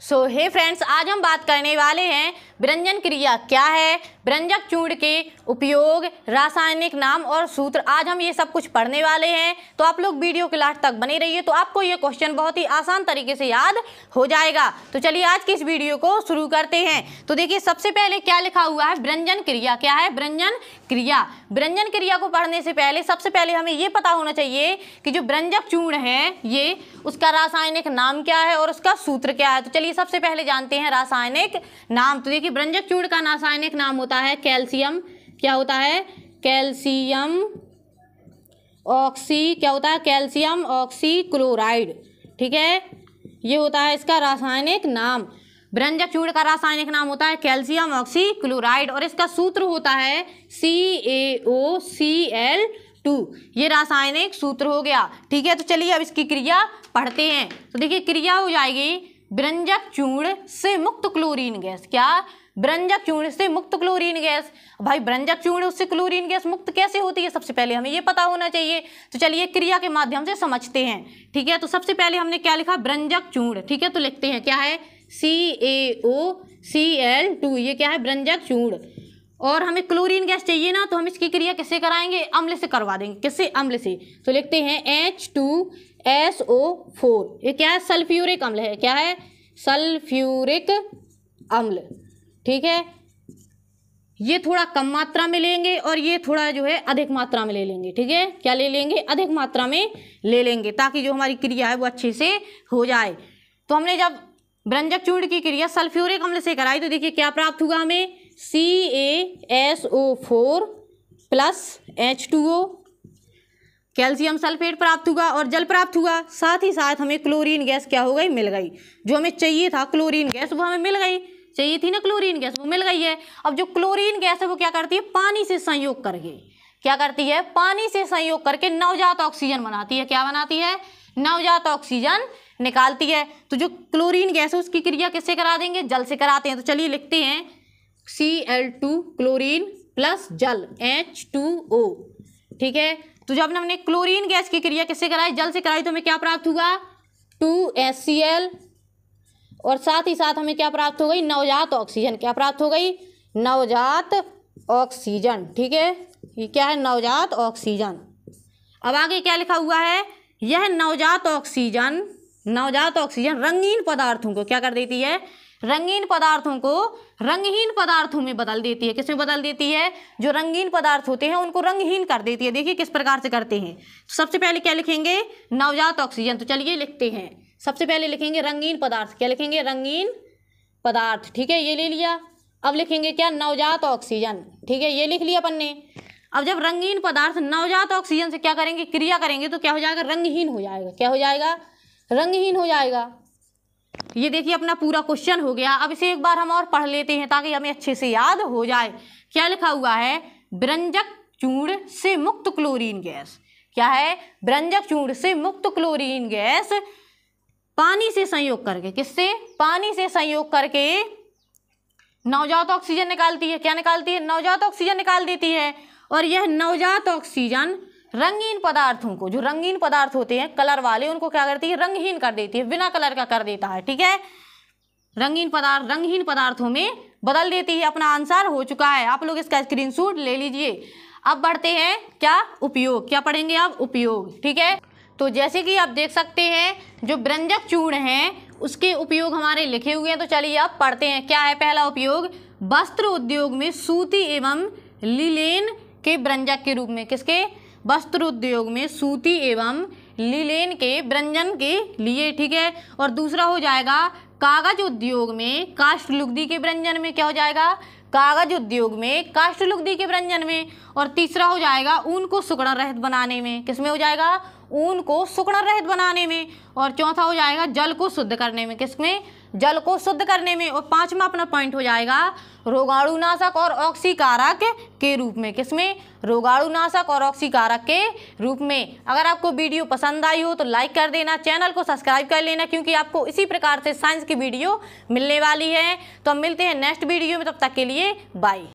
सो हे friends आज हम बात करने वाले हैं व्यंजन क्रिया क्या है? व्यंजक चूर्ण के उपयोग, रासायनिक नाम और सूत्र। आज हम ये सब कुछ पढ़ने वाले हैं। तो आप लोग वीडियो के लास्ट तक बने रहिए तो आपको ये क्वेश्चन बहुत ही आसान तरीके से याद हो जाएगा। तो चलिए आज की इस वीडियो को शुरू करते हैं। तो देखिए, सबसे पहले क्या लिखा हुआ है? व्यंजन क्रिया। क्या है? व्यंजन क्रिया। व्यंजन क्रिया को पढ़ने से पहले, सबसे पहले हमें ये पता होना चाहिए कि जो व्यंजक चूर्ण है, ये उसका रासायनिक नाम क्या है और उसका सूत्र क्या है? तो चलिए सबसे पहले जानते हैं रासायनिक नाम। तो देखिए व्यंजक चूर्ण का रासायनिक नाम होता है कैल्शियम। क्या होता है? कैल्शियम ऑक्सी क्या होता है? कैल्शियम ऑक्सी क्लोराइड ठीक है? ये होता है इसका रासायनिक नाम। व्यंजक चूर्ण का रासायनिक नाम होता है कैल्शियम ऑक्सी क्लोराइड और इसका सूत्र होता है सी ए ओ सी एल टू ये रासायनिक सूत्र हो गया। ठीक है? तो चलिए अब इसकी क्रिया पढ़ते हैं। तो देखिए, क्रिया हो जाएगी व्यंजक चूर्ण से मुक्त क्लोरीन गैस। क्या? ब्रंजक चूर्ण से मुक्त क्लोरीन गैस। भाई, ब्रंजक चूर्ण उससे क्लोरीन गैस मुक्त कैसे होती है? सबसे पहले हमें ये पता होना चाहिए। तो चलिए क्रिया के माध्यम से समझते हैं। ठीक है? तो सबसे पहले हमने क्या लिखा? ब्रंजक चूर्ण। ठीक है? तो लिखते हैं, क्या है? सी ए ओ सी एल टू ये क्या है? ब्रंजक चूर्ण। और हमें क्लोरीन गैस चाहिए ना तो हम इसकी क्रिया किससे कराएँगे? अम्ल से करवा देंगे। किससे? अम्ल से। तो लिखते हैं H two S O four ये क्या है? सल्फ्यूरिक अम्ल है। क्या है? सल्फ्यूरिक अम्ल। ठीक है? ये थोड़ा कम मात्रा में लेंगे और ये थोड़ा जो है अधिक मात्रा में ले लेंगे। ठीक है? क्या ले लेंगे? अधिक मात्रा में ले लेंगे, ताकि जो हमारी क्रिया है वो अच्छे से हो जाए। तो हमने जब ब्रंजक चूर्ण की क्रिया सल्फ्यूरिक अम्ल से कराई तो देखिए क्या प्राप्त हुआ हमें? C A S O four plus H two O calcium sulphate प्राप्त हुआ और जल प्राप्त हुआ। साथ ही साथ हमें क्लोरीन गैस क्या हो गई? मिल गई। जो हमें चाहिए था क्लोरीन गैस, वो हमें मिल गई। चाहिए थी ना क्लोरीन गैस, वो मिल गई है। अब जो क्लोरीन गैस है, वो क्या करती है? पानी से संयोग करके। क्या करती है? पानी से संयोग करके नवजात ऑक्सीजन बनाती है। क्या बनाती है? नवजात ऑक्सीजन निकालती है। तो जो क्लोरीन गैस है, उसकी क्रिया किससे करा देंगे? जल से कराते हैं। तो चलिए लिखते हैं। C L two chlorine plus जल एच टू ओ ठीक है? तो जब हमने क्लोरीन गैस की क्रिया किससे कराई? जल से कराई तो हमें क्या प्राप्त हुआ? टू एस सी एल और साथ ही साथ हमें क्या प्राप्त हो गई? नवजात ऑक्सीजन क्या प्राप्त हो गई? नवजात ऑक्सीजन ठीक है? ये क्या है? नवजात ऑक्सीजन अब आगे क्या लिखा हुआ है? यह नवजात ऑक्सीजन नवजात ऑक्सीजन रंगीन पदार्थों को क्या कर देती है? रंगीन पदार्थों को रंगहीन पदार्थों में बदल देती है। किसमें बदल देती है? जो रंगीन पदार्थ होते हैं, उनको रंगहीन कर देती है। देखिए किस प्रकार से करते हैं। तो सबसे पहले क्या लिखेंगे? नवजात ऑक्सीजन। तो चलिए लिखते हैं। सबसे पहले लिखेंगे रंगीन पदार्थ। क्या लिखेंगे? रंगीन पदार्थ। ठीक है, ये ले लिया। अब लिखेंगे क्या? नवजात ऑक्सीजन। ठीक है, ये लिख लिया अपन ने। अब जब रंगीन पदार्थ नवजात ऑक्सीजन से क्या करेंगे? क्रिया करेंगे तो क्या हो जाएगा? रंगहीन हो जाएगा। क्या हो जाएगा? रंगहीन हो जाएगा। ये देखिए अपना पूरा क्वेश्चन हो गया। अब इसे एक बार हम और पढ़ लेते हैं ताकि हमें अच्छे से याद हो जाए। क्या लिखा हुआ है? ब्रंजक चूर्ण से मुक्त क्लोरीन गैस क्या है? ब्रंजक चूर्ण से मुक्त क्लोरीन गैस पानी से संयोग करके। किससे? पानी से संयोग करके नवजात ऑक्सीजन निकालती है। क्या निकालती है? नवजात ऑक्सीजन निकाल देती है। और यह नवजात ऑक्सीजन रंगीन पदार्थों को, जो रंगीन पदार्थ होते हैं, कलर वाले, उनको क्या करती है? रंगहीन कर देती है, बिना कलर का कर देता है, ठीक है? रंगीन पदार्थ, रंगहीन पदार्थों में बदल देती है, अपना आंसर हो चुका है। आप लोग इसका स्क्रीनशॉट ले लीजिए। अब बढ़ते हैं, क्या उपयोग, क्या पढ़ेंगे आप? उपयोग, ठीक है? तो जैसे कि आप देख सकते हैं, जो ब्रंजक चूर्ण है, उसके उपयोग हमारे लिखे हुए हैं। तो चलिए आप पढ़ते हैं, क्या है पहला उपयोग? वस्त्र उद्योग में सूती एवं लिलेन के ब्रंजक के रूप में, किसके? वस्त्र उद्योग में सूती एवं लिलेन के व्यंजन के लिए, ठीक है? और दूसरा हो जाएगा कागज़ उद्योग में काष्ठ लुगदी के व्यंजन में क्या हो जाएगा? कागज़ उद्योग में काष्ठ लुगदी के व्यंजन में। और तीसरा हो जाएगा ऊन को सुकड़ा रहित बनाने में, किसमें हो जाएगा? ऊन को सुकड़ा रहित बनाने में। और चौथा हो जाएगा जल को शुद्ध करने में। किसमें? जल को शुद्ध करने में। और पांचवा अपना पॉइंट हो जाएगा रोगाणुनाशक और ऑक्सीकारक के रूप में। किसमें? रोगाणुनाशक और ऑक्सीकारक के रूप में। अगर आपको वीडियो पसंद आई हो तो लाइक कर देना चैनल को सब्सक्राइब कर लेना, क्योंकि आपको इसी प्रकार से साइंस की वीडियो मिलने वाली है। तो हम मिलते हैं नेक्स्ट वीडियो में, तब तक के लिए बाय